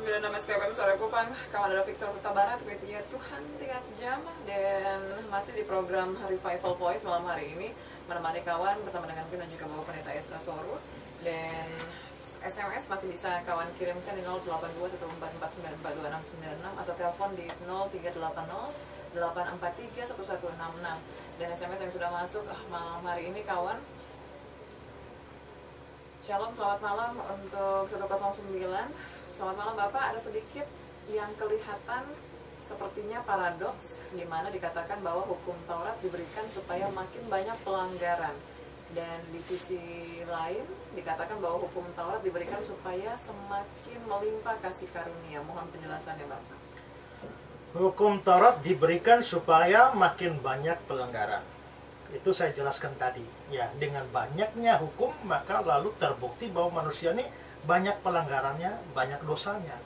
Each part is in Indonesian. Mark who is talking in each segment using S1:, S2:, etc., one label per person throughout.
S1: 96 SKPM Sore Kupang Kawan ada Victor Huta Barat Witia Tuhan tiap jam Dan masih di program Revival Voice malam hari ini Menemani kawan bersama dengan dan juga Bapak Pendeta Esra Soru Dan SMS masih bisa kawan kirimkan di 082144942696 Atau telepon di 0380 843 1166 Dan SMS yang sudah masuk ah, malam hari ini kawan. Shalom, selamat malam untuk 109 Selamat malam Bapak, ada sedikit yang kelihatan sepertinya paradoks di mana dikatakan bahwa hukum Taurat diberikan supaya makin banyak pelanggaran dan di sisi lain dikatakan bahwa hukum Taurat diberikan supaya semakin melimpah kasih karunia. Mohon penjelasannya Bapak.
S2: Hukum Taurat diberikan supaya makin banyak pelanggaran. Itu saya jelaskan tadi. Ya, dengan banyaknya hukum maka lalu terbukti bahwa manusia ini banyak pelanggarannya, banyak dosanya.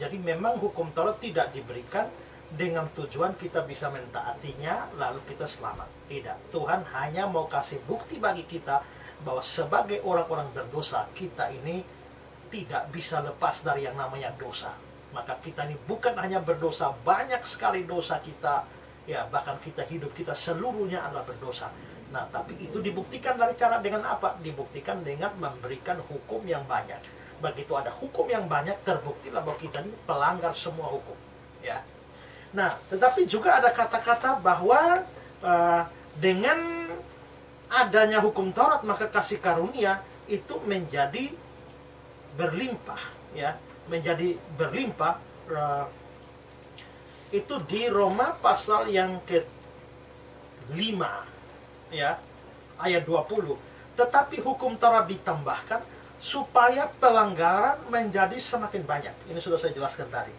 S2: Jadi memang hukum Taurat tidak diberikan dengan tujuan kita bisa mentaatinya lalu kita selamat. Tidak. Tuhan hanya mau kasih bukti bagi kita bahwa sebagai orang-orang berdosa kita ini tidak bisa lepas dari yang namanya dosa. Maka kita ini bukan hanya berdosa, banyak sekali dosa kita ya bahkan kita hidup kita seluruhnya adalah berdosa. Nah, tapi itu dibuktikan dari cara dengan apa? Dibuktikan dengan memberikan hukum yang banyak. Begitu ada hukum yang banyak, terbukti bahwa kita ini pelanggar semua hukum. Ya. Nah, tetapi juga ada kata-kata bahwa uh, dengan adanya hukum Taurat maka kasih karunia itu menjadi berlimpah, ya, menjadi berlimpah. Uh, itu di Roma pasal yang ke-5 ya ayat 20 tetapi hukum Taurat ditambahkan supaya pelanggaran menjadi semakin banyak. Ini sudah saya jelaskan tadi.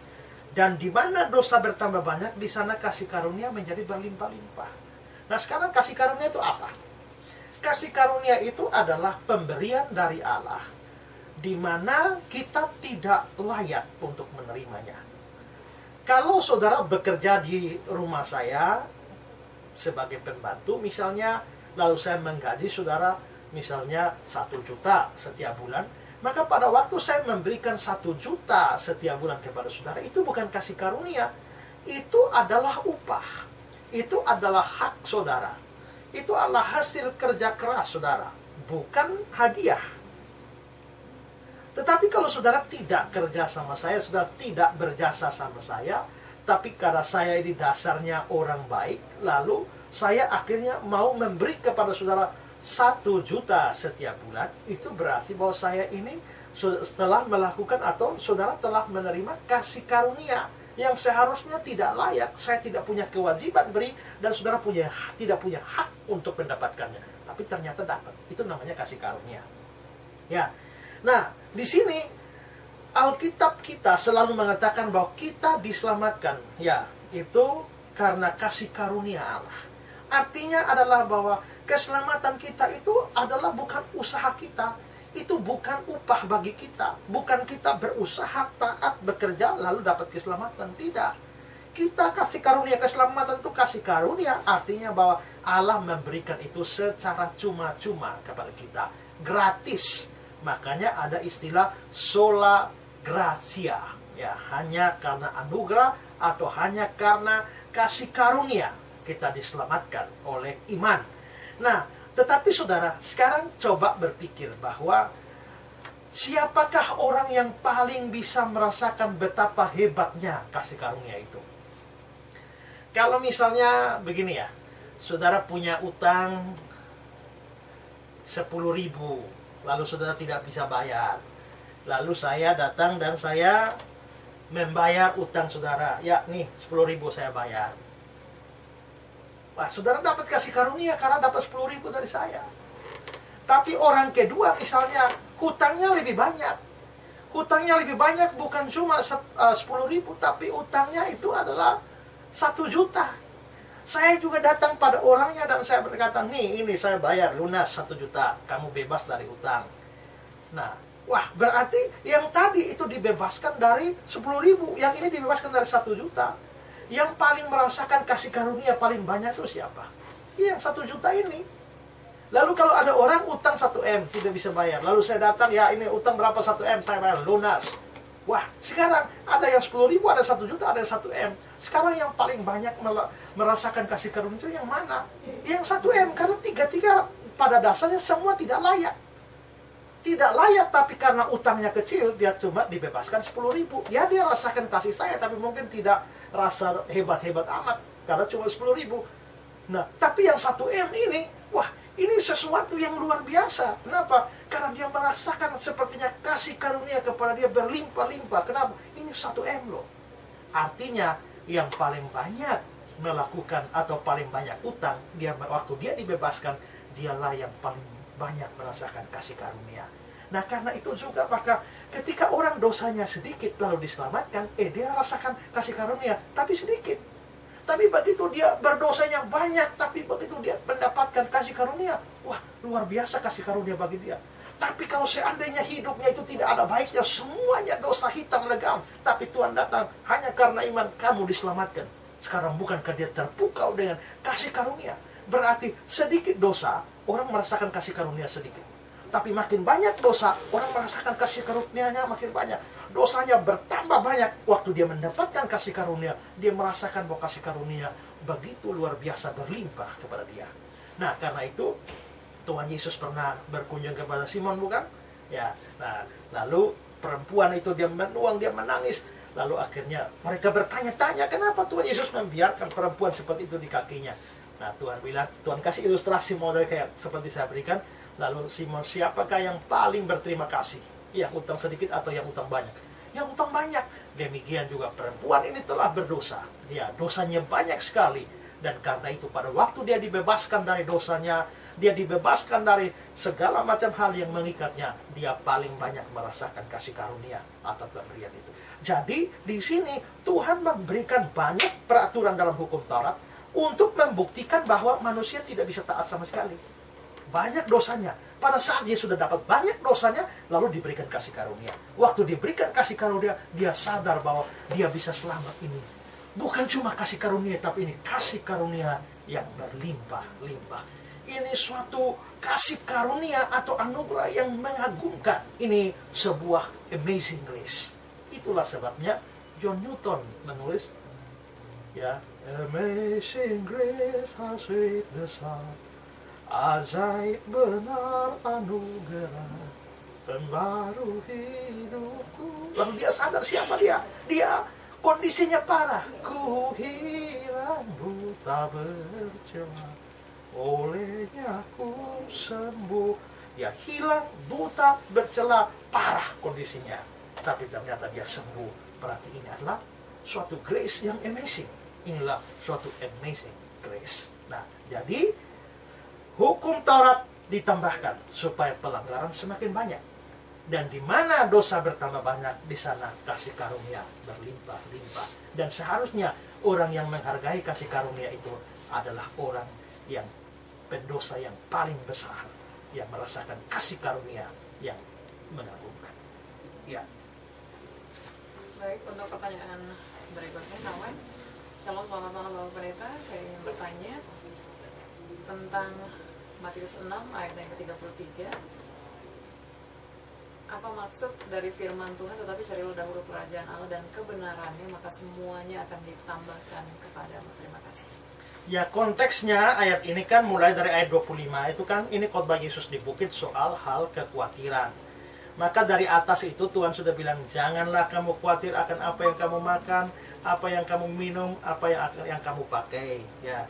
S2: Dan di mana dosa bertambah banyak di sana kasih karunia menjadi berlimpah-limpah. Nah sekarang kasih karunia itu apa? Kasih karunia itu adalah pemberian dari Allah di mana kita tidak layak untuk menerimanya. Kalau saudara bekerja di rumah saya sebagai pembantu misalnya, lalu saya menggaji saudara misalnya satu juta setiap bulan, maka pada waktu saya memberikan satu juta setiap bulan kepada saudara, itu bukan kasih karunia, itu adalah upah, itu adalah hak saudara, itu adalah hasil kerja keras saudara, bukan hadiah. Tetapi kalau saudara tidak kerja sama saya, saudara tidak berjasa sama saya, tapi karena saya ini dasarnya orang baik, lalu saya akhirnya mau memberi kepada saudara satu juta setiap bulan, itu berarti bahwa saya ini setelah melakukan atau saudara telah menerima kasih karunia yang seharusnya tidak layak, saya tidak punya kewajiban beri dan saudara punya tidak punya hak untuk mendapatkannya. Tapi ternyata dapat. Itu namanya kasih karunia. Ya. Nah, di sini Alkitab kita selalu mengatakan bahwa kita diselamatkan. Ya, itu karena kasih karunia Allah. Artinya adalah bahwa keselamatan kita itu adalah bukan usaha kita. Itu bukan upah bagi kita. Bukan kita berusaha taat bekerja lalu dapat keselamatan. Tidak. Kita kasih karunia keselamatan itu kasih karunia artinya bahwa Allah memberikan itu secara cuma-cuma kepada kita. Gratis Makanya ada istilah sola gracia. Ya, hanya karena anugerah atau hanya karena kasih karunia kita diselamatkan oleh iman. Nah, tetapi saudara, sekarang coba berpikir bahwa siapakah orang yang paling bisa merasakan betapa hebatnya kasih karunia itu? Kalau misalnya begini ya, saudara punya utang 10 ribu lalu saudara tidak bisa bayar. Lalu saya datang dan saya membayar utang saudara. Ya, nih 10 ribu saya bayar. Wah, saudara dapat kasih karunia karena dapat 10 ribu dari saya. Tapi orang kedua misalnya hutangnya lebih banyak. Hutangnya lebih banyak bukan cuma 10 eh, ribu, tapi utangnya itu adalah 1 juta. Saya juga datang pada orangnya dan saya berkata, nih ini saya bayar lunas satu juta, kamu bebas dari utang. Nah, wah berarti yang tadi itu dibebaskan dari 10 ribu, yang ini dibebaskan dari satu juta. Yang paling merasakan kasih karunia paling banyak itu siapa? Iya, yang satu juta ini. Lalu kalau ada orang utang 1 M tidak bisa bayar, lalu saya datang ya ini utang berapa 1 M saya bayar lunas. Wah, sekarang ada yang 10 ribu, ada 1 juta, ada yang 1 M. Sekarang yang paling banyak merasakan kasih karunia itu yang mana? Yang 1 M, karena tiga-tiga pada dasarnya semua tidak layak. Tidak layak, tapi karena utangnya kecil, dia cuma dibebaskan 10 ribu. Ya, dia rasakan kasih saya, tapi mungkin tidak rasa hebat-hebat amat, karena cuma 10 ribu. Nah, tapi yang 1 M ini, wah, ini sesuatu yang luar biasa. Kenapa? Karena dia merasakan sepertinya kasih karunia kepada dia berlimpah-limpah. Kenapa? Ini satu M loh. Artinya yang paling banyak melakukan atau paling banyak utang, dia waktu dia dibebaskan, dialah yang paling banyak merasakan kasih karunia. Nah karena itu juga maka ketika orang dosanya sedikit lalu diselamatkan, eh dia rasakan kasih karunia, tapi sedikit tapi begitu dia berdosanya banyak, tapi begitu dia mendapatkan kasih karunia, wah luar biasa kasih karunia bagi dia. Tapi kalau seandainya hidupnya itu tidak ada baiknya, semuanya dosa hitam legam. Tapi Tuhan datang hanya karena iman kamu diselamatkan. Sekarang bukankah dia terpukau dengan kasih karunia? Berarti sedikit dosa, orang merasakan kasih karunia sedikit. Tapi makin banyak dosa, orang merasakan kasih karunia-Nya makin banyak. Dosanya bertambah banyak. Waktu dia mendapatkan kasih karunia, dia merasakan bahwa kasih karunia begitu luar biasa berlimpah kepada dia. Nah, karena itu Tuhan Yesus pernah berkunjung kepada Simon bukan? Ya. Nah, lalu perempuan itu dia menuang, dia menangis. Lalu akhirnya mereka bertanya-tanya kenapa Tuhan Yesus membiarkan perempuan seperti itu di kakinya. Nah, Tuhan bilang, Tuhan kasih ilustrasi model kayak seperti saya berikan Lalu Simon, siapakah yang paling berterima kasih? Yang utang sedikit atau yang utang banyak? Yang utang banyak. Demikian juga perempuan ini telah berdosa. Ya, dosanya banyak sekali. Dan karena itu pada waktu dia dibebaskan dari dosanya, dia dibebaskan dari segala macam hal yang mengikatnya, dia paling banyak merasakan kasih karunia atau pemberian itu. Jadi di sini Tuhan memberikan banyak peraturan dalam hukum Taurat untuk membuktikan bahwa manusia tidak bisa taat sama sekali banyak dosanya. Pada saat dia sudah dapat banyak dosanya, lalu diberikan kasih karunia. Waktu diberikan kasih karunia, dia sadar bahwa dia bisa selamat ini. Bukan cuma kasih karunia, tapi ini kasih karunia yang berlimpah-limpah. Ini suatu kasih karunia atau anugerah yang mengagumkan. Ini sebuah amazing grace. Itulah sebabnya John Newton menulis ya Amazing grace how sweet the sound. Ajaib benar anugerah. Pembaru hidupku. Lalu dia sadar siapa dia? Dia kondisinya parah. Ku hilang buta bercela Olehnya ku sembuh. Dia hilang buta bercela. Parah kondisinya. Tapi ternyata dia sembuh. Berarti ini adalah suatu grace yang amazing Inilah suatu amazing grace Nah jadi hukum Taurat ditambahkan supaya pelanggaran semakin banyak. Dan di mana dosa bertambah banyak, di sana kasih karunia berlimpah-limpah. Dan seharusnya orang yang menghargai kasih karunia itu adalah orang yang pendosa yang paling besar, yang merasakan kasih karunia yang mengagumkan. Ya.
S1: Baik, untuk pertanyaan berikutnya, Kawan. Shalom, selamat malam Bapak Pendeta. Saya ingin bertanya tentang Matius 6 ayat yang ke-33 apa maksud dari firman Tuhan tetapi carilah dahulu kerajaan Allah dan kebenarannya maka semuanya akan ditambahkan kepadamu terima kasih
S2: Ya konteksnya ayat ini kan mulai dari ayat 25 itu kan ini khotbah Yesus di bukit soal hal kekhawatiran. Maka dari atas itu Tuhan sudah bilang janganlah kamu khawatir akan apa yang kamu makan, apa yang kamu minum, apa yang yang kamu pakai ya.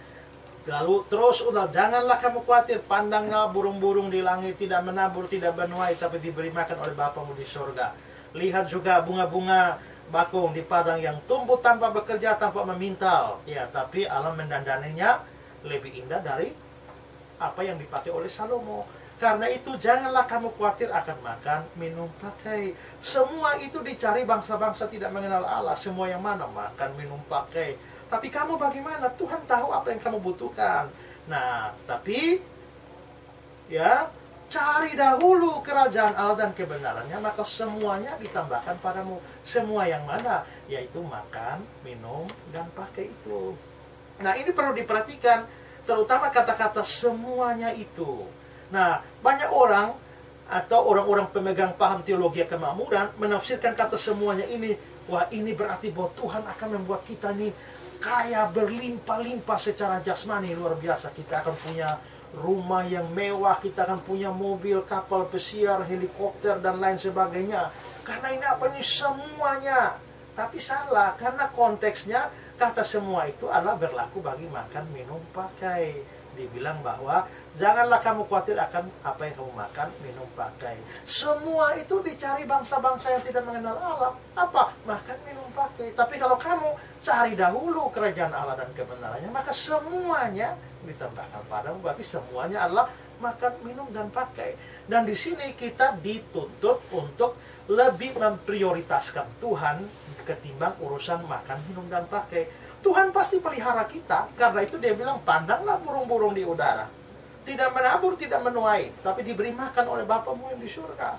S2: Lalu terus udah janganlah kamu khawatir pandanglah burung-burung di langit tidak menabur tidak menuai tapi diberi makan oleh Bapamu di surga. Lihat juga bunga-bunga bakung di padang yang tumbuh tanpa bekerja tanpa memintal. Ya, tapi Allah mendandaninya lebih indah dari apa yang dipakai oleh Salomo. Karena itu janganlah kamu khawatir akan makan, minum, pakai. Semua itu dicari bangsa-bangsa tidak mengenal Allah. Semua yang mana makan, minum, pakai tapi kamu bagaimana? Tuhan tahu apa yang kamu butuhkan. Nah, tapi ya cari dahulu kerajaan Allah dan kebenarannya maka semuanya ditambahkan padamu semua yang mana yaitu makan minum dan pakai itu nah ini perlu diperhatikan terutama kata-kata semuanya itu nah banyak orang atau orang-orang pemegang paham teologi kemakmuran menafsirkan kata semuanya ini wah ini berarti bahwa Tuhan akan membuat kita ini kaya berlimpah-limpah secara jasmani. Luar biasa kita akan punya rumah yang mewah kita akan punya mobil kapal pesiar helikopter dan lain sebagainya. Karena ini apa ini? Semuanya. Tapi salah karena konteksnya kata semua itu adalah berlaku bagi makan minum pakai dibilang bahwa janganlah kamu khawatir akan apa yang kamu makan, minum, pakai. Semua itu dicari bangsa-bangsa yang tidak mengenal Allah. Apa? Makan, minum, pakai. Tapi kalau kamu cari dahulu kerajaan Allah dan kebenarannya, maka semuanya ditambahkan padamu. Berarti semuanya adalah makan, minum, dan pakai. Dan di sini kita dituntut untuk lebih memprioritaskan Tuhan ketimbang urusan makan, minum, dan pakai Tuhan pasti pelihara kita. Karena itu dia bilang, pandanglah burung-burung di udara. Tidak menabur, tidak menuai. Tapi diberi makan oleh Bapamu yang di surga.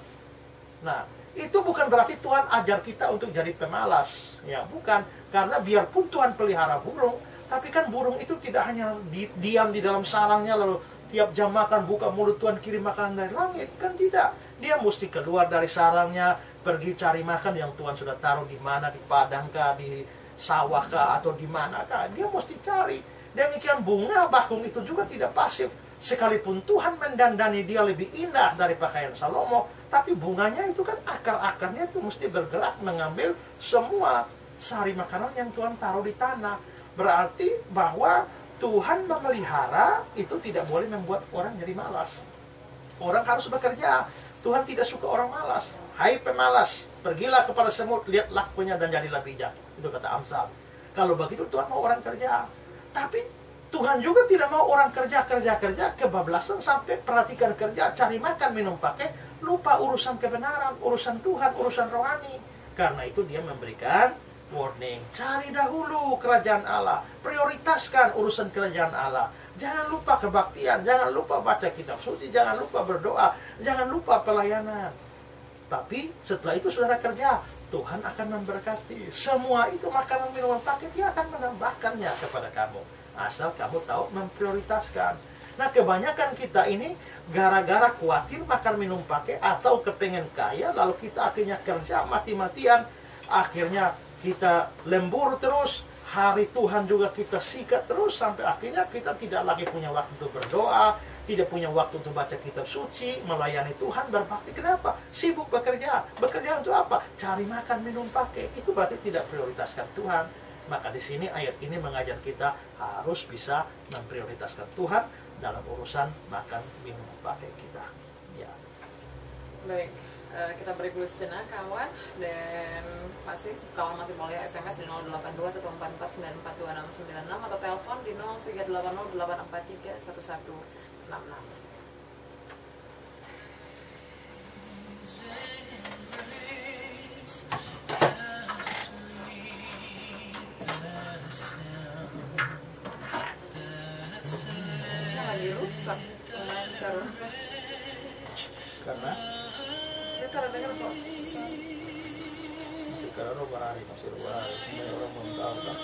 S2: Nah, itu bukan berarti Tuhan ajar kita untuk jadi pemalas. Ya, bukan. Karena biarpun Tuhan pelihara burung, tapi kan burung itu tidak hanya di, diam di dalam sarangnya lalu tiap jam makan buka mulut Tuhan kirim makanan dari langit kan tidak dia mesti keluar dari sarangnya pergi cari makan yang Tuhan sudah taruh di mana di padang kah di sawah kah atau di mana kah dia mesti cari. Demikian bunga bakung itu juga tidak pasif. Sekalipun Tuhan mendandani dia lebih indah dari pakaian Salomo. Tapi bunganya itu kan akar-akarnya itu mesti bergerak mengambil semua sari makanan yang Tuhan taruh di tanah. Berarti bahwa Tuhan memelihara itu tidak boleh membuat orang jadi malas. Orang harus bekerja. Tuhan tidak suka orang malas. Hai pemalas pergilah kepada semut lihat lakunya dan jadilah bijak itu kata Amsal. Kalau begitu Tuhan mau orang kerja. Tapi Tuhan juga tidak mau orang kerja, kerja, kerja, kebablasan sampai perhatikan kerja, cari makan, minum pakai, lupa urusan kebenaran, urusan Tuhan, urusan rohani. Karena itu dia memberikan warning. Cari dahulu kerajaan Allah. Prioritaskan urusan kerajaan Allah. Jangan lupa kebaktian, jangan lupa baca kitab suci, jangan lupa berdoa, jangan lupa pelayanan. Tapi setelah itu saudara kerja, Tuhan akan memberkati. Semua itu makanan minuman paket dia akan menambahkannya kepada kamu. Asal kamu tahu memprioritaskan. Nah kebanyakan kita ini gara-gara khawatir makan minum pakai atau kepengen kaya lalu kita akhirnya kerja mati-matian. Akhirnya kita lembur terus. Hari Tuhan juga kita sikat terus sampai akhirnya kita tidak lagi punya waktu untuk berdoa, tidak punya waktu untuk baca kitab suci, melayani Tuhan, berbakti. Kenapa? Sibuk bekerja. Bekerja untuk apa? Cari makan, minum, pakai. Itu berarti tidak prioritaskan Tuhan. Maka di sini ayat ini mengajar kita harus bisa memprioritaskan Tuhan dalam urusan makan, minum, pakai kita. Ya.
S1: Baik, uh, kita beri dulu sejenak kawan dan masih kawan masih boleh SMS di 082144942696 atau telepon di 0380843111 lắm lắm lagi rusak
S2: karena
S1: ya karena dengar kok
S2: karena lo berani masih lo berani semua orang belum tahu kan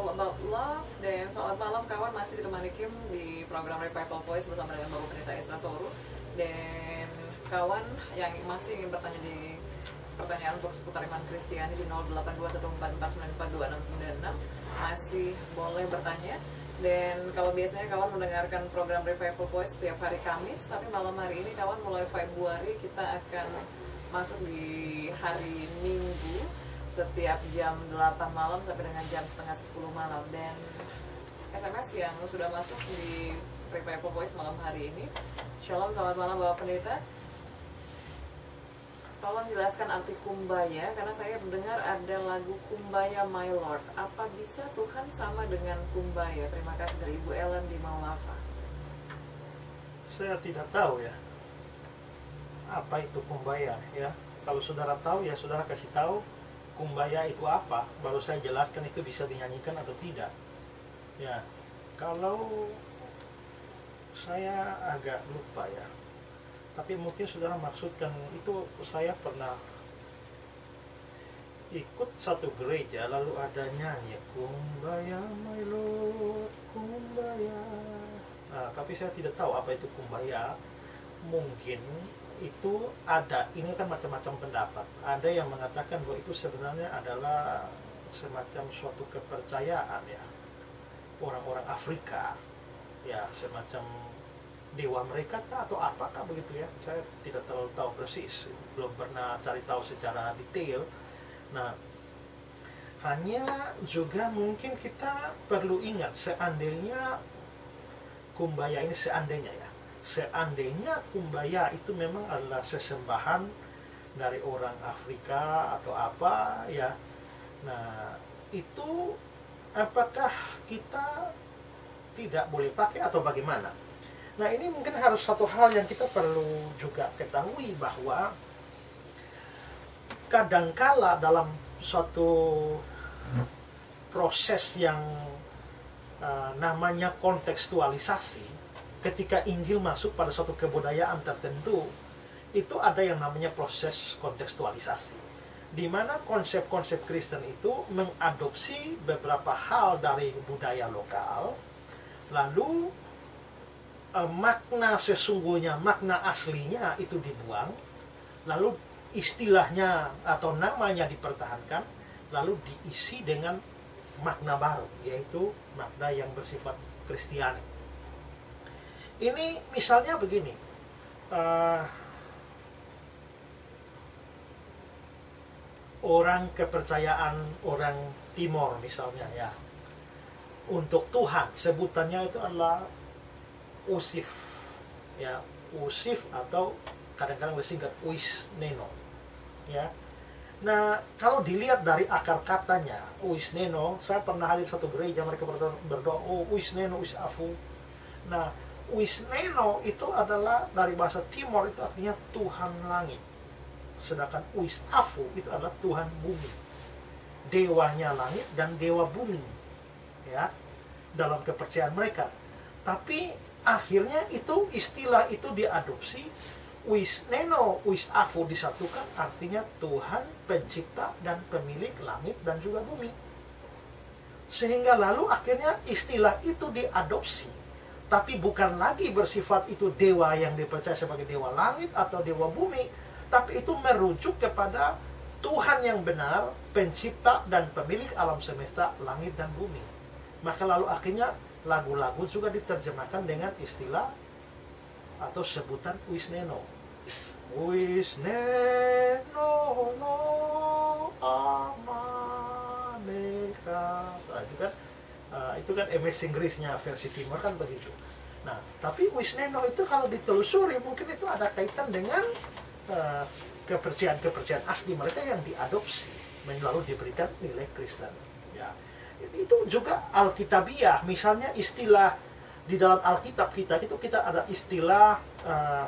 S1: All About Love dan selamat malam kawan. Masih ditemani Kim di program Revival Voice bersama dengan Bapak Pendeta Esra Soru. Dan kawan yang masih ingin bertanya di pertanyaan untuk seputar iman Kristiani di 08214494426696 masih boleh bertanya. Dan kalau biasanya kawan mendengarkan program Revival Voice setiap hari Kamis tapi malam hari ini kawan mulai Februari kita akan masuk di hari Minggu setiap jam 8 malam sampai dengan jam setengah 10 malam dan SMS yang sudah masuk di Revival Voice malam hari ini Shalom, selamat malam Bapak Pendeta Tolong jelaskan arti kumbaya karena saya mendengar ada lagu Kumbaya My Lord. Apa bisa Tuhan sama dengan kumbaya? Terima kasih dari Ibu Ellen di Maulava.
S2: Saya tidak tahu ya apa itu kumbaya ya. Kalau saudara tahu ya saudara kasih tahu kumbaya itu apa, baru saya jelaskan itu bisa dinyanyikan atau tidak. Ya, kalau saya agak lupa ya. Tapi mungkin saudara maksudkan itu saya pernah ikut satu gereja lalu ada nyanyi kumbaya my lord kumbaya nah, tapi saya tidak tahu apa itu kumbaya mungkin itu ada ini kan macam-macam pendapat. Ada yang mengatakan bahwa itu sebenarnya adalah semacam suatu kepercayaan ya. Orang-orang Afrika ya semacam dewa mereka atau apakah begitu ya? Saya tidak terlalu tahu persis belum pernah cari tahu secara detail. Nah hanya juga mungkin kita perlu ingat seandainya kumbaya ini seandainya ya seandainya kumbaya itu memang adalah sesembahan dari orang Afrika atau apa ya. Nah itu apakah kita tidak boleh pakai atau bagaimana? Nah ini mungkin harus satu hal yang kita perlu juga ketahui bahwa kadangkala dalam suatu proses yang uh, namanya kontekstualisasi ketika Injil masuk pada suatu kebudayaan tertentu itu ada yang namanya proses kontekstualisasi di mana konsep-konsep Kristen itu mengadopsi beberapa hal dari budaya lokal lalu uh, makna sesungguhnya, makna aslinya itu dibuang, lalu istilahnya atau namanya dipertahankan, lalu diisi dengan makna baru, yaitu makna yang bersifat Kristiani. Ini misalnya begini, uh, orang kepercayaan orang Timor misalnya ya, untuk Tuhan sebutannya itu adalah usif ya usif atau kadang-kadang disingkat uis neno ya. Nah kalau dilihat dari akar katanya uis neno saya pernah hadir satu gereja mereka berdoa, oh uis neno uis afu nah uis neno itu adalah dari bahasa Timor itu artinya Tuhan langit. Sedangkan uis afu itu adalah Tuhan bumi. Dewanya langit dan dewa bumi ya dalam kepercayaan mereka. Tapi akhirnya itu istilah itu diadopsi wis neno wis afu disatukan artinya Tuhan pencipta dan pemilik langit dan juga bumi. Sehingga lalu akhirnya istilah itu diadopsi tapi bukan lagi bersifat itu dewa yang dipercaya sebagai dewa langit atau dewa bumi tapi itu merujuk kepada Tuhan yang benar pencipta dan pemilik alam semesta langit dan bumi maka lalu akhirnya lagu-lagu juga diterjemahkan dengan istilah atau sebutan wisneno. Wisneno no amaneka. Itu uh, itu kan MS Inggrisnya versi Timur kan begitu. Nah, tapi wisneno itu kalau ditelusuri mungkin itu ada kaitan dengan uh, kepercayaan-kepercayaan asli mereka yang diadopsi lalu diberikan nilai Kristen. Ya itu juga alkitabiah misalnya istilah di dalam Alkitab kita itu kita ada istilah uh,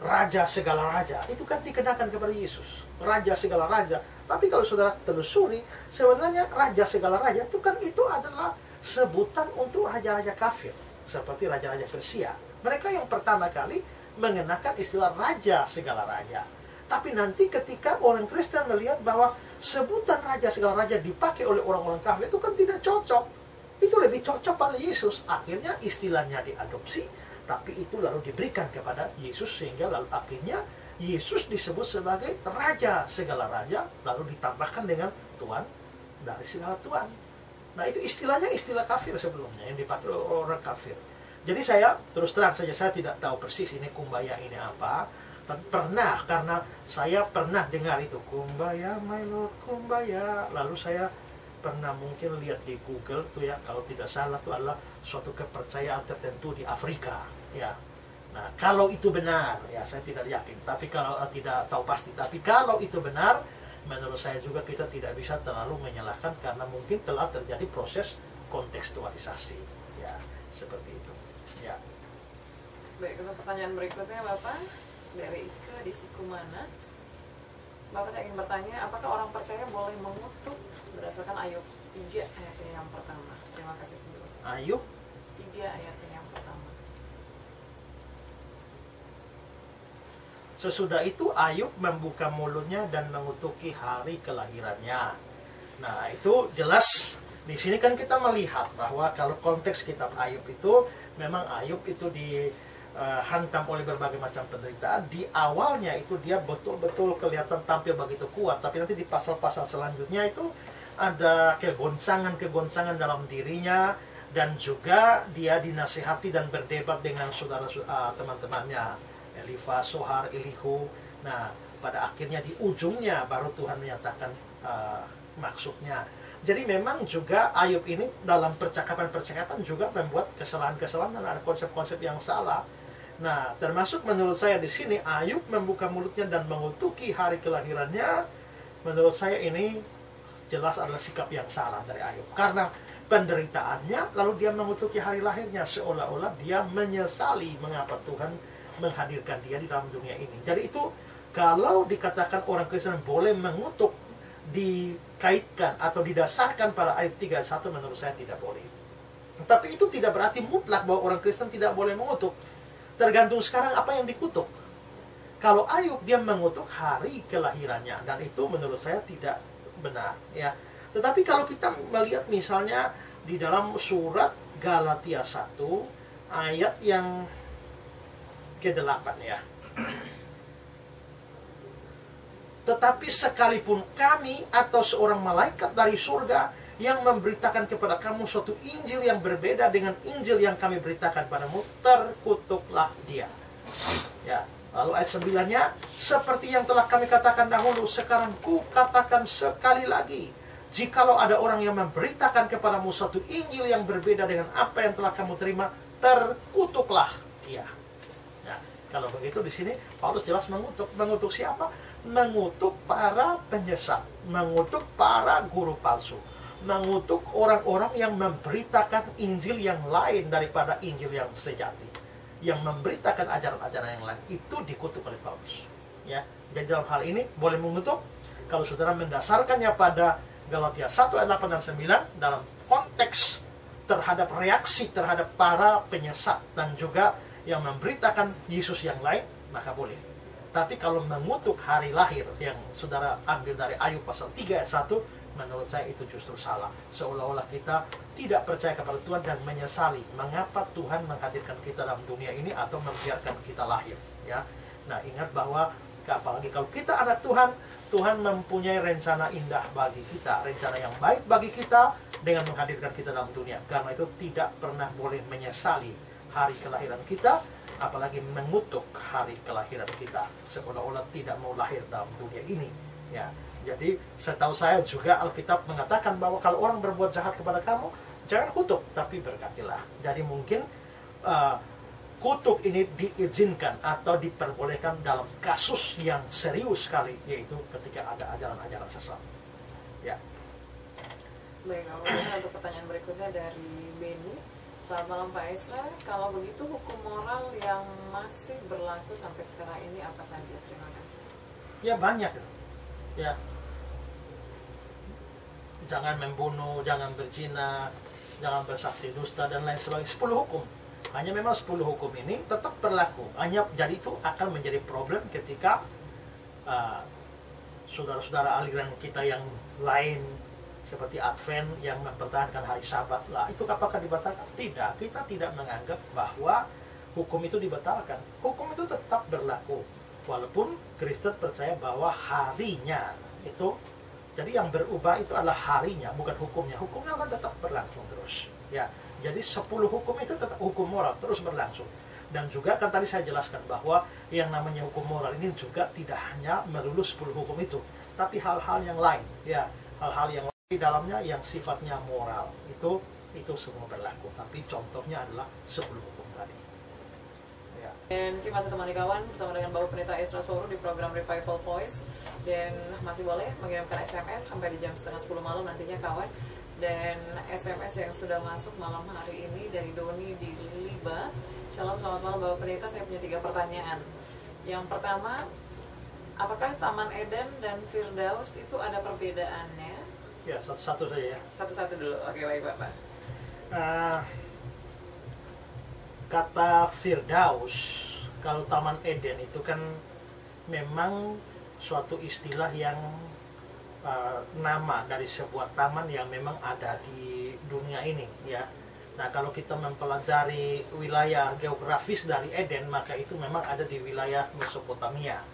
S2: raja segala raja itu kan dikenakan kepada Yesus raja segala raja tapi kalau saudara telusuri sebenarnya raja segala raja itu kan itu adalah sebutan untuk raja-raja kafir seperti raja-raja Persia mereka yang pertama kali mengenakan istilah raja segala raja Tapi nanti ketika orang Kristen melihat bahwa sebutan raja segala raja dipakai oleh orang-orang kafir itu kan tidak cocok. Itu lebih cocok pada Yesus. Akhirnya istilahnya diadopsi, tapi itu lalu diberikan kepada Yesus sehingga lalu akhirnya Yesus disebut sebagai raja segala raja lalu ditambahkan dengan Tuhan dari segala Tuhan. Nah itu istilahnya istilah kafir sebelumnya yang dipakai oleh orang kafir. Jadi saya terus terang saja saya tidak tahu persis ini kumbaya ini apa. Tapi pernah karena saya pernah dengar itu kumbaya my lord kumbaya. Lalu saya pernah mungkin lihat di Google tuh ya kalau tidak salah itu adalah suatu kepercayaan tertentu di Afrika ya. Nah kalau itu benar ya saya tidak yakin. Tapi kalau uh, tidak tahu pasti. Tapi kalau itu benar menurut saya juga kita tidak bisa terlalu menyalahkan karena mungkin telah terjadi proses kontekstualisasi ya seperti itu ya
S1: Baik, untuk pertanyaan berikutnya Bapak dari Ika di Sikumana. Bapak saya ingin bertanya, apakah orang percaya boleh mengutuk berdasarkan Ayub 3 ayat yang pertama? Terima kasih sebelumnya.
S2: Ayub
S1: 3 ayat yang pertama.
S2: Sesudah itu Ayub membuka mulutnya dan mengutuki hari kelahirannya. Nah, itu jelas di sini kan kita melihat bahwa kalau konteks kitab Ayub itu memang Ayub itu dihantam oleh berbagai macam penderitaan. Di awalnya itu dia betul-betul kelihatan tampil begitu kuat, tapi nanti di pasal-pasal selanjutnya itu ada kegoncangan-kegoncangan dalam dirinya dan juga dia dinasihati dan berdebat dengan saudara uh, teman-temannya Elifa, Sohar, Elihu. Nah, pada akhirnya di ujungnya baru Tuhan menyatakan uh, maksudnya. Jadi memang juga Ayub ini dalam percakapan-percakapan juga membuat kesalahan-kesalahan dan ada konsep-konsep yang salah. Nah, termasuk menurut saya di sini Ayub membuka mulutnya dan mengutuki hari kelahirannya. Menurut saya ini jelas adalah sikap yang salah dari Ayub. Karena penderitaannya lalu dia mengutuki hari lahirnya seolah-olah dia menyesali mengapa Tuhan menghadirkan dia di dalam dunia ini. Jadi itu kalau dikatakan orang Kristen boleh mengutuk dikaitkan atau didasarkan pada ayat 31 menurut saya tidak boleh. Tapi itu tidak berarti mutlak bahwa orang Kristen tidak boleh mengutuk. Tergantung sekarang apa yang dikutuk. Kalau Ayub dia mengutuk hari kelahirannya dan itu menurut saya tidak benar ya. Tetapi kalau kita melihat misalnya di dalam surat Galatia 1 ayat yang ke-8 ya. Tetapi sekalipun kami atau seorang malaikat dari surga yang memberitakan kepada kamu suatu Injil yang berbeda dengan Injil yang kami beritakan padamu, terkutuklah dia. Ya, lalu ayat 9-nya, seperti yang telah kami katakan dahulu, sekarang ku katakan sekali lagi, jikalau ada orang yang memberitakan kepadamu suatu Injil yang berbeda dengan apa yang telah kamu terima, terkutuklah dia. Kalau begitu di sini Paulus jelas mengutuk. Mengutuk siapa? Mengutuk para penyesat, mengutuk para guru palsu, mengutuk orang-orang yang memberitakan Injil yang lain daripada Injil yang sejati. Yang memberitakan ajaran-ajaran yang lain itu dikutuk oleh Paulus. Ya. Jadi dalam hal ini boleh mengutuk kalau saudara mendasarkannya pada Galatia 1 ayat 8 dan 9 dalam konteks terhadap reaksi terhadap para penyesat dan juga yang memberitakan Yesus yang lain, maka boleh. Tapi kalau mengutuk hari lahir yang saudara ambil dari Ayub pasal 3 ayat 1, menurut saya itu justru salah. Seolah-olah kita tidak percaya kepada Tuhan dan menyesali mengapa Tuhan menghadirkan kita dalam dunia ini atau membiarkan kita lahir. Ya, Nah ingat bahwa apalagi kalau kita anak Tuhan, Tuhan mempunyai rencana indah bagi kita, rencana yang baik bagi kita dengan menghadirkan kita dalam dunia. Karena itu tidak pernah boleh menyesali hari kelahiran kita, apalagi mengutuk hari kelahiran kita, seolah-olah tidak mau lahir dalam dunia ini. Ya, jadi setahu saya juga Alkitab mengatakan bahwa kalau orang berbuat jahat kepada kamu, jangan kutuk, tapi berkatilah. Jadi mungkin uh, kutuk ini diizinkan atau diperbolehkan dalam kasus yang serius sekali, yaitu ketika ada ajaran-ajaran sesat. Ya.
S1: Baik, untuk pertanyaan berikutnya dari Beni. Selamat malam Pak Esra. Kalau begitu hukum moral yang masih berlaku sampai sekarang ini apa saja? Terima kasih.
S2: Ya banyak. Ya. Jangan membunuh, jangan berzina, jangan bersaksi dusta dan lain sebagainya. 10 hukum. Hanya memang 10 hukum ini tetap berlaku. Hanya jadi itu akan menjadi problem ketika uh, saudara-saudara aliran kita yang lain seperti Advent yang mempertahankan hari Sabat lah itu apakah dibatalkan? Tidak, kita tidak menganggap bahwa hukum itu dibatalkan. Hukum itu tetap berlaku walaupun Kristen percaya bahwa harinya itu jadi yang berubah itu adalah harinya bukan hukumnya. Hukumnya akan tetap berlangsung terus. Ya, jadi 10 hukum itu tetap hukum moral terus berlangsung. Dan juga kan tadi saya jelaskan bahwa yang namanya hukum moral ini juga tidak hanya melulu 10 hukum itu, tapi hal-hal yang lain, ya, hal-hal yang di dalamnya yang sifatnya moral itu itu semua berlaku. Tapi contohnya adalah sebelum hukum tadi.
S1: Ya. dan kita masih temani kawan bersama dengan Bapak Pendeta Esra Soro di program Revival Voice. Dan masih boleh mengirimkan SMS sampai di jam setengah 10 malam nantinya kawan. Dan SMS yang sudah masuk malam hari ini dari Doni di Liba Shalom selamat malam Bapak Pendeta. Saya punya tiga pertanyaan. Yang pertama apakah Taman Eden dan Firdaus itu ada perbedaannya
S2: Ya, satu-satu saja ya.
S1: Satu-satu dulu. Oke, baik Bapak.
S2: Uh, kata Firdaus, kalau Taman Eden itu kan memang suatu istilah yang uh, nama dari sebuah taman yang memang ada di dunia ini ya. Nah, kalau kita mempelajari wilayah geografis dari Eden, maka itu memang ada di wilayah Mesopotamia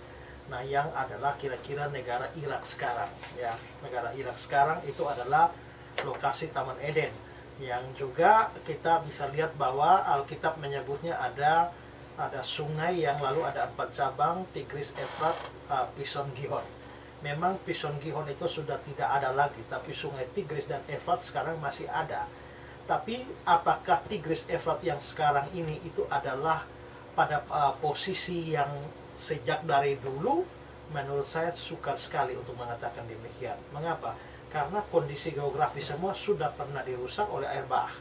S2: Nah, yang adalah kira-kira negara Irak sekarang, ya. Negara Irak sekarang itu adalah lokasi Taman Eden yang juga kita bisa lihat bahwa Alkitab menyebutnya ada ada sungai yang lalu ada empat cabang Tigris, Efrat, uh, Pison, Gihon. Memang Pison Gihon itu sudah tidak ada lagi, tapi sungai Tigris dan Efrat sekarang masih ada. Tapi apakah Tigris Efrat yang sekarang ini itu adalah pada uh, posisi yang sejak dari dulu menurut saya sukar sekali untuk mengatakan demikian. Mengapa? Karena kondisi geografis semua sudah pernah dirusak oleh air bah.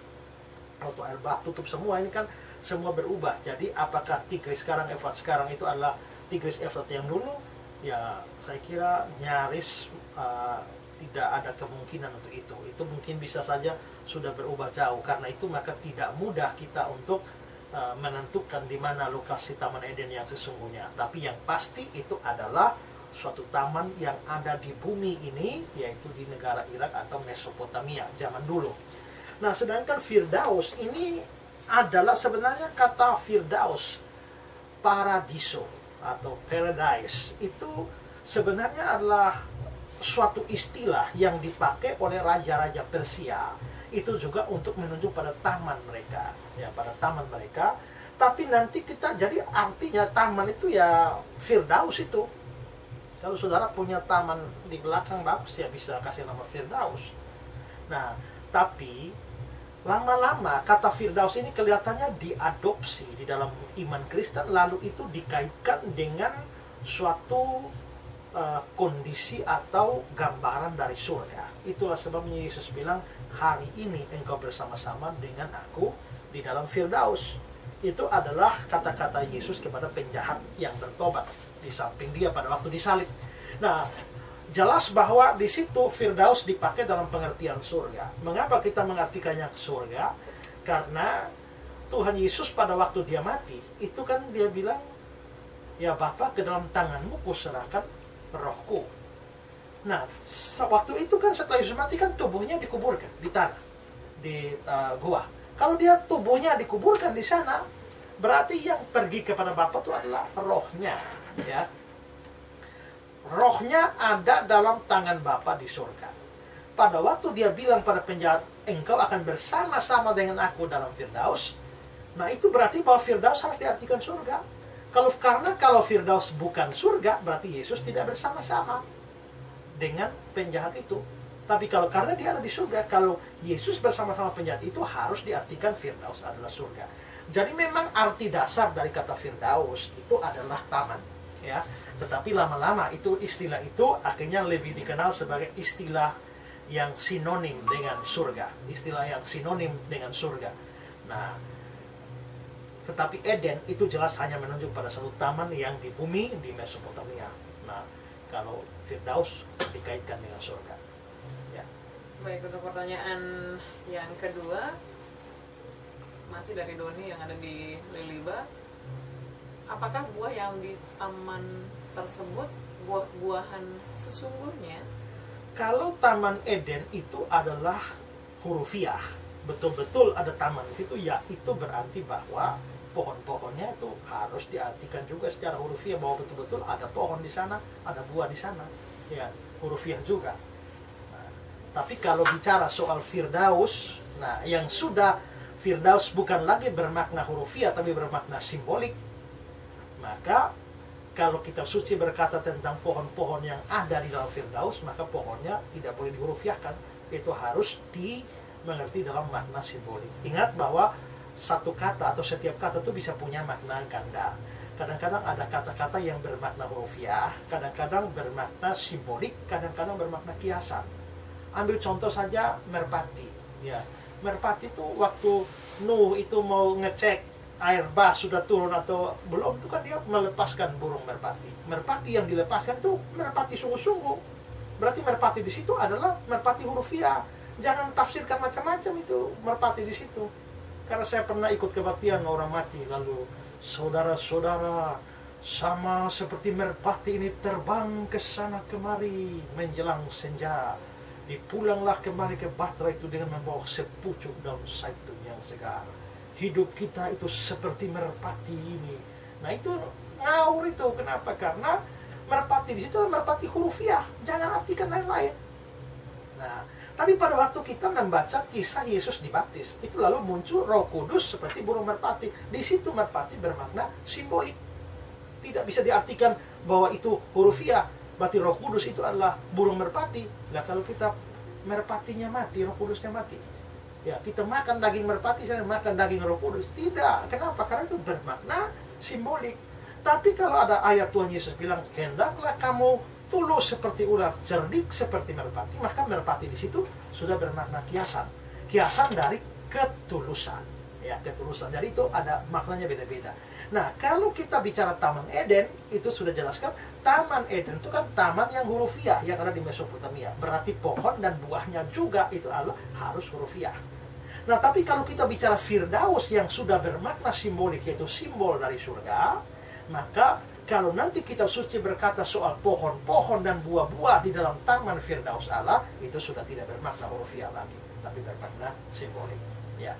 S2: Waktu air bah tutup semua ini kan semua berubah. Jadi apakah Tigris sekarang, Efrat sekarang itu adalah Tigris Efrat yang dulu? Ya saya kira nyaris uh, tidak ada kemungkinan untuk itu. Itu mungkin bisa saja sudah berubah jauh. Karena itu maka tidak mudah kita untuk Uh, menentukan di mana lokasi Taman Eden yang sesungguhnya. Tapi yang pasti itu adalah suatu taman yang ada di bumi ini, yaitu di negara Irak atau Mesopotamia zaman dulu. Nah, sedangkan Firdaus ini adalah sebenarnya kata Firdaus, paradiso atau paradise itu sebenarnya adalah suatu istilah yang dipakai oleh raja-raja Persia itu juga untuk menuju pada taman mereka ya pada taman mereka. Tapi nanti kita jadi artinya taman itu ya Firdaus itu. Kalau saudara punya taman di belakang bagus ya bisa kasih nama Firdaus. Nah tapi lama-lama kata Firdaus ini kelihatannya diadopsi di dalam iman Kristen lalu itu dikaitkan dengan suatu uh, kondisi atau gambaran dari surga. Itulah sebabnya Yesus bilang hari ini engkau bersama-sama dengan aku di dalam Firdaus. Itu adalah kata-kata Yesus kepada penjahat yang bertobat di samping dia pada waktu disalib. Nah, jelas bahwa di situ Firdaus dipakai dalam pengertian surga. Mengapa kita mengartikannya surga? Karena Tuhan Yesus pada waktu dia mati, itu kan dia bilang, ya Bapak ke dalam tanganmu kuserahkan rohku Nah, waktu itu kan setelah Yesus mati kan tubuhnya dikuburkan di tanah, di uh, gua. Kalau dia tubuhnya dikuburkan di sana, berarti yang pergi kepada Bapa itu adalah rohnya, ya. Rohnya ada dalam tangan Bapa di surga. Pada waktu dia bilang pada penjahat, engkau akan bersama-sama dengan aku dalam Firdaus, nah itu berarti bahwa Firdaus harus diartikan surga. Kalau karena kalau Firdaus bukan surga, berarti Yesus tidak bersama-sama dengan penjahat itu. Tapi kalau karena dia ada di surga, kalau Yesus bersama-sama penjahat itu harus diartikan Firdaus adalah surga. Jadi memang arti dasar dari kata Firdaus itu adalah taman, ya. Tetapi lama-lama itu istilah itu akhirnya lebih dikenal sebagai istilah yang sinonim dengan surga, istilah yang sinonim dengan surga. Nah, tetapi Eden itu jelas hanya menunjuk pada satu taman yang di bumi di Mesopotamia. Nah, kalau Firdaus dikaitkan dengan surga.
S1: Baik untuk pertanyaan yang kedua masih dari Doni yang ada di Liliba. Apakah buah yang di taman tersebut buah-buahan sesungguhnya
S2: Kalau Taman Eden itu adalah hurufiah, betul-betul ada taman di situ, ya itu berarti bahwa pohon-pohonnya itu harus diartikan juga secara hurufiah bahwa betul-betul ada pohon di sana, ada buah di sana, ya hurufiah juga. Tapi kalau bicara soal Firdaus, nah yang sudah Firdaus bukan lagi bermakna hurufiah tapi bermakna simbolik, maka kalau kitab suci berkata tentang pohon-pohon yang ada di dalam Firdaus, maka pohonnya tidak boleh dihurufiahkan. Itu harus dimengerti dalam makna simbolik. Ingat bahwa satu kata atau setiap kata itu bisa punya makna ganda. Kadang-kadang ada kata-kata yang bermakna hurufiah, kadang-kadang bermakna simbolik, kadang-kadang bermakna kiasan. Ambil contoh saja merpati. Ya, merpati itu waktu Nuh itu mau ngecek air bah sudah turun atau belum itu kan dia melepaskan burung merpati. Merpati yang dilepaskan tuh merpati sungguh-sungguh. Berarti merpati di situ adalah merpati hurufiah. Jangan tafsirkan macam-macam itu merpati di situ. Karena saya pernah ikut kebaktian orang mati lalu saudara-saudara sama seperti merpati ini terbang ke sana kemari menjelang senja. Dipulanglah kembali ke Batra itu dengan membawa sepucuk daun zaitun yang segar hidup kita itu seperti merpati ini. Nah itu ngawur itu. Kenapa? Karena merpati di situ adalah merpati hurufiah. Jangan artikan lain-lain. Nah, tapi pada waktu kita membaca kisah Yesus dibaptis, itu lalu muncul Roh Kudus seperti burung merpati. Di situ merpati bermakna simbolik. Tidak bisa diartikan bahwa itu hurufiah. Berarti Roh Kudus itu adalah burung merpati. Nah, kalau kita merpatinya mati, Roh Kudusnya mati ya kita makan daging merpati saya makan daging roh kudus. Tidak. Kenapa? Karena itu bermakna simbolik. Tapi kalau ada ayat Tuhan Yesus bilang hendaklah kamu tulus seperti ular cerdik seperti merpati maka merpati di situ sudah bermakna kiasan. Kiasan dari ketulusan ya ketulusan jadi itu ada maknanya beda-beda nah kalau kita bicara Taman Eden itu sudah jelaskan Taman Eden itu kan taman yang hurufiah yang ada di Mesopotamia berarti pohon dan buahnya juga itu adalah harus hurufiah Nah, tapi kalau kita bicara Firdaus yang sudah bermakna simbolik, yaitu simbol dari surga, maka kalau nanti kita suci berkata soal pohon-pohon dan buah-buah di dalam taman Firdaus Allah, itu sudah tidak bermakna hurufiah lagi, tapi bermakna simbolik. Ya.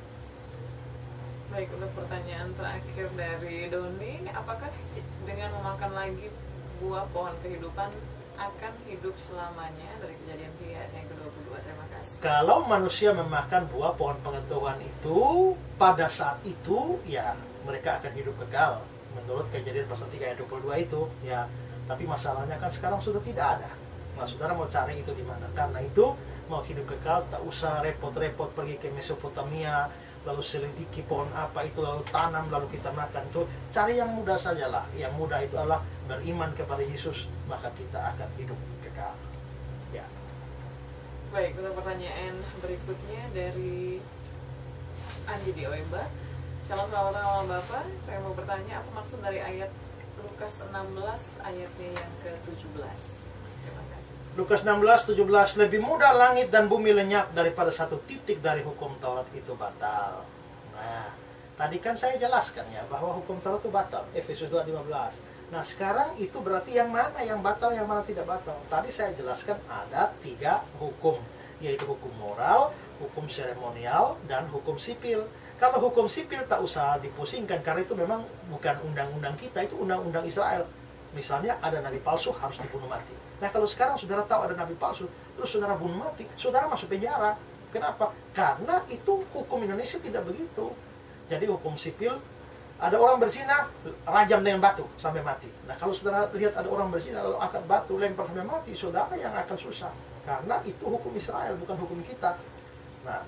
S1: Baik, untuk pertanyaan terakhir dari Doni, apakah dengan memakan lagi buah pohon kehidupan akan hidup selamanya? Dari kejadian tiga yang ke-22? Terima kasih.
S2: Kalau manusia memakan buah pohon pengetahuan itu pada saat itu ya mereka akan hidup kekal. Menurut kejadian pasal 3 ayat 22 itu ya. Tapi masalahnya kan sekarang sudah tidak ada. Nah saudara mau cari itu di mana? Karena itu mau hidup kekal tak usah repot-repot pergi ke Mesopotamia lalu selidiki pohon apa itu lalu tanam lalu kita makan itu cari yang mudah sajalah yang mudah itu adalah beriman kepada Yesus maka kita akan hidup kekal ya
S1: Baik, untuk pertanyaan berikutnya dari Andi di Oemba. Shalom selamat malam Bapak. Saya mau bertanya apa maksud dari ayat Lukas 16 ayatnya yang ke-17.
S2: Lukas 16, 17 Lebih mudah langit dan bumi lenyap daripada satu titik dari hukum Taurat itu batal. Nah, tadi kan saya jelaskan ya bahwa hukum Taurat itu batal. Efesus 2, 15. Nah sekarang itu berarti yang mana yang batal, yang mana tidak batal. Tadi saya jelaskan ada tiga hukum, yaitu hukum moral, hukum seremonial, dan hukum sipil. Kalau hukum sipil tak usah dipusingkan, karena itu memang bukan undang-undang kita, itu undang-undang Israel. Misalnya ada nabi palsu harus dibunuh mati. Nah kalau sekarang saudara tahu ada nabi palsu, terus saudara bunuh mati, saudara masuk penjara. Kenapa? Karena itu hukum Indonesia tidak begitu. Jadi hukum sipil ada orang berzina, rajam dengan batu sampai mati. Nah kalau saudara lihat ada orang berzina lalu angkat batu lempar sampai mati, saudara yang akan susah. Karena itu hukum Israel, bukan hukum kita. Nah,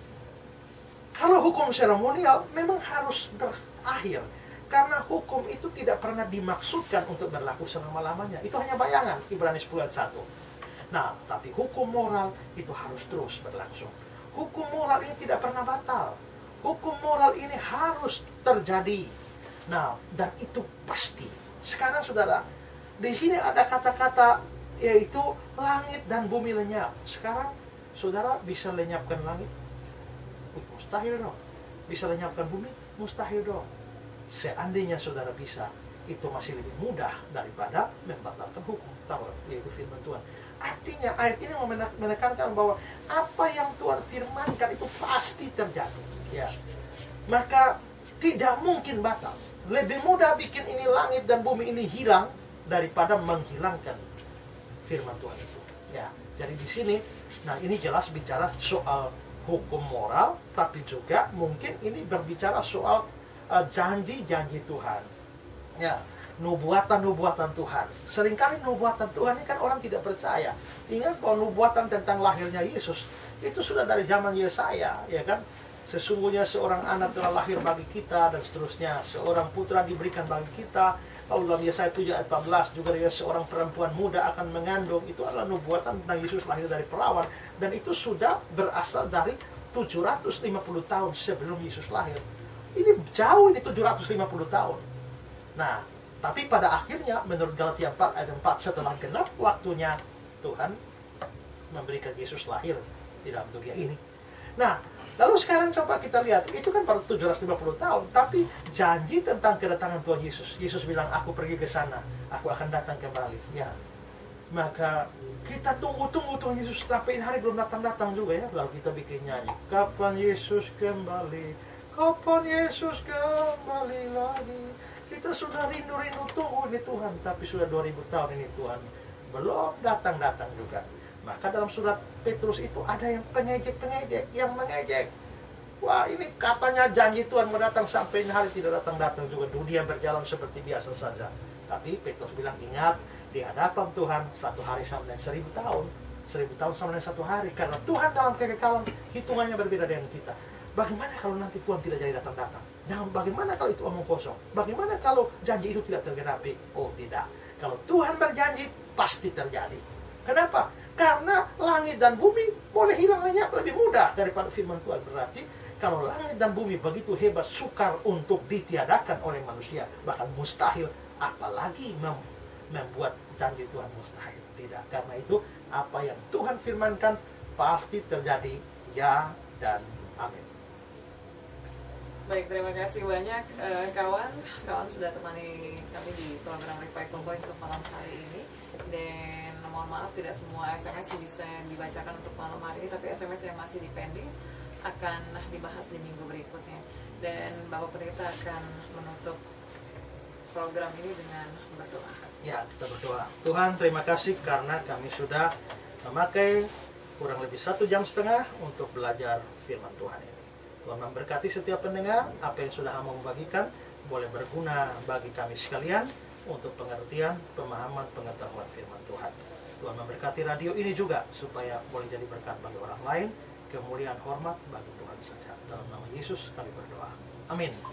S2: kalau hukum seremonial memang harus berakhir. Karena hukum itu tidak pernah dimaksudkan untuk berlaku selama-lamanya. Itu hanya bayangan, Ibrani 10 ayat 1. Nah, tapi hukum moral itu harus terus berlangsung. Hukum moral ini tidak pernah batal. Hukum moral ini harus terjadi Nah, dan itu pasti. Sekarang saudara, di sini ada kata-kata yaitu langit dan bumi lenyap. Sekarang saudara bisa lenyapkan langit? Mustahil dong. Bisa lenyapkan bumi? Mustahil dong. Seandainya saudara bisa, itu masih lebih mudah daripada membatalkan hukum. Taurat, yaitu firman Tuhan. Artinya ayat ini menekankan bahwa apa yang Tuhan firmankan itu pasti terjadi. Ya. Maka tidak mungkin batal. Lebih mudah bikin ini langit dan bumi ini hilang daripada menghilangkan firman Tuhan itu. Ya. Jadi di sini, nah ini jelas bicara soal hukum moral, tapi juga mungkin ini berbicara soal uh, janji-janji Tuhan. Ya, nubuatan-nubuatan Tuhan. Seringkali nubuatan Tuhan ini kan orang tidak percaya. Ingat bahwa nubuatan tentang lahirnya Yesus itu sudah dari zaman Yesaya, ya kan? Sesungguhnya seorang anak telah lahir bagi kita dan seterusnya. Seorang putra diberikan bagi kita. Lalu dalam Yesaya 7 ayat 14 juga dia seorang perempuan muda akan mengandung. Itu adalah nubuatan tentang Yesus lahir dari perawan. Dan itu sudah berasal dari 750 tahun sebelum Yesus lahir. Ini jauh ini 750 tahun. Nah, tapi pada akhirnya menurut Galatia 4 ayat 4 setelah genap waktunya Tuhan memberikan Yesus lahir di dalam dunia ini. Nah, lalu sekarang coba kita lihat, itu kan pada 750 tahun, tapi janji tentang kedatangan Tuhan Yesus. Yesus bilang, aku pergi ke sana, aku akan datang kembali. Ya, maka kita tunggu-tunggu Tuhan Yesus ini hari belum datang-datang juga ya. Lalu kita bikin nyanyi, kapan Yesus kembali, kapan Yesus kembali lagi kita sudah rindu-rindu tunggu ini Tuhan, tapi sudah 2000 tahun ini Tuhan belum datang-datang juga. Maka dalam surat Petrus itu ada yang pengejek-pengejek, yang mengejek. Wah ini katanya janji Tuhan mendatang sampai hari tidak datang-datang juga. Dunia berjalan seperti biasa saja. Tapi Petrus bilang ingat di hadapan Tuhan satu hari sama dengan seribu tahun. Seribu tahun sama dengan satu hari. Karena Tuhan dalam kekekalan hitungannya berbeda dengan kita. Bagaimana kalau nanti Tuhan tidak jadi datang-datang? Nah, bagaimana kalau itu omong kosong? Bagaimana kalau janji itu tidak tergenapi? Oh, tidak. Kalau Tuhan berjanji, pasti terjadi. Kenapa? Karena langit dan bumi boleh hilang lenyap lebih mudah daripada firman Tuhan. Berarti kalau langit dan bumi begitu hebat sukar untuk ditiadakan oleh manusia, bahkan mustahil, apalagi mem membuat janji Tuhan mustahil. Tidak. Karena itu apa yang Tuhan firmankan pasti terjadi ya dan amin.
S1: Baik, terima kasih banyak uh, kawan. Kawan sudah temani kami di program Revival Point untuk malam hari ini. Dan mohon maaf tidak semua SMS bisa dibacakan untuk malam hari ini, tapi SMS yang masih dipending akan dibahas di minggu berikutnya. Dan Bapak Pendeta akan menutup program ini dengan berdoa.
S2: Ya, kita berdoa. Tuhan, terima kasih karena kami sudah memakai kurang lebih satu jam setengah untuk belajar firman Tuhan. Tuhan memberkati setiap pendengar, apa yang sudah kamu membagikan boleh berguna bagi kami sekalian untuk pengertian, pemahaman, pengetahuan firman Tuhan. Tuhan memberkati radio ini juga supaya boleh jadi berkat bagi orang lain, kemuliaan hormat bagi Tuhan saja. Dalam nama Yesus kami berdoa. Amin.